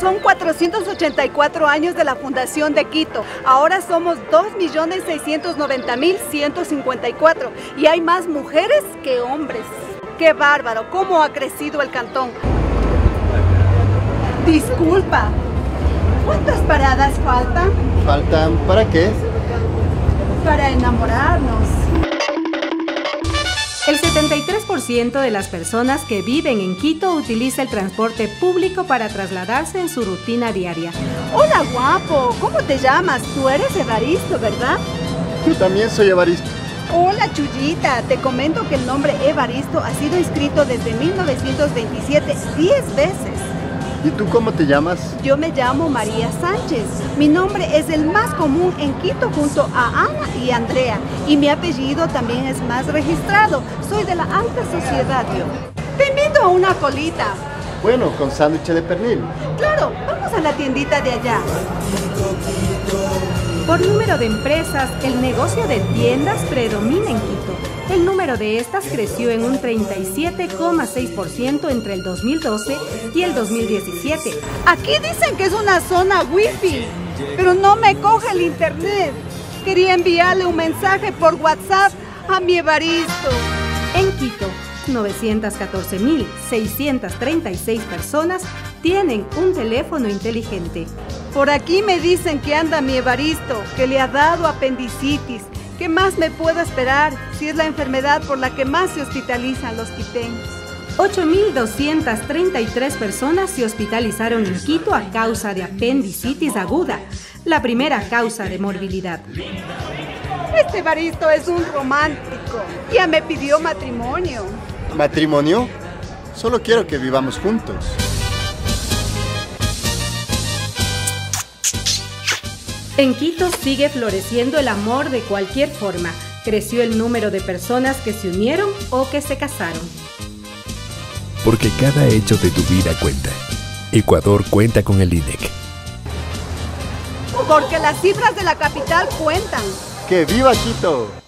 Son 484 años de la fundación de Quito. Ahora somos 2.690.154 y hay más mujeres que hombres. ¡Qué bárbaro! ¿Cómo ha crecido el cantón? Disculpa, ¿cuántas paradas faltan? ¿Faltan para qué? Para enamorarnos. El 73% de las personas que viven en Quito utiliza el transporte público para trasladarse en su rutina diaria. Hola guapo, ¿cómo te llamas? Tú eres Evaristo, ¿verdad? Yo también soy Evaristo. Hola Chuyita, te comento que el nombre Evaristo ha sido inscrito desde 1927 10 veces. ¿Y tú cómo te llamas? Yo me llamo María Sánchez. Mi nombre es el más común en Quito junto a Ana y Andrea. Y mi apellido también es más registrado. Soy de la alta sociedad yo. Te invito a una colita. Bueno, con sándwich de pernil. Claro, vamos a la tiendita de allá. Por número de empresas, el negocio de tiendas predomina en Quito. El número de estas creció en un 37,6% entre el 2012 y el 2017. Aquí dicen que es una zona wifi, pero no me coge el internet. Quería enviarle un mensaje por WhatsApp a mi Evaristo. En Quito, 914.636 personas tienen un teléfono inteligente. Por aquí me dicen que anda mi Evaristo, que le ha dado apendicitis. ¿Qué más me puedo esperar si es la enfermedad por la que más se hospitalizan los quiteños? 8.233 personas se hospitalizaron en Quito a causa de apendicitis aguda, la primera causa de morbilidad. Este Evaristo es un romántico. Ya me pidió matrimonio. ¿Matrimonio? Solo quiero que vivamos juntos. En Quito sigue floreciendo el amor de cualquier forma. Creció el número de personas que se unieron o que se casaron. Porque cada hecho de tu vida cuenta. Ecuador cuenta con el INEC. Porque las cifras de la capital cuentan. ¡Que viva Quito!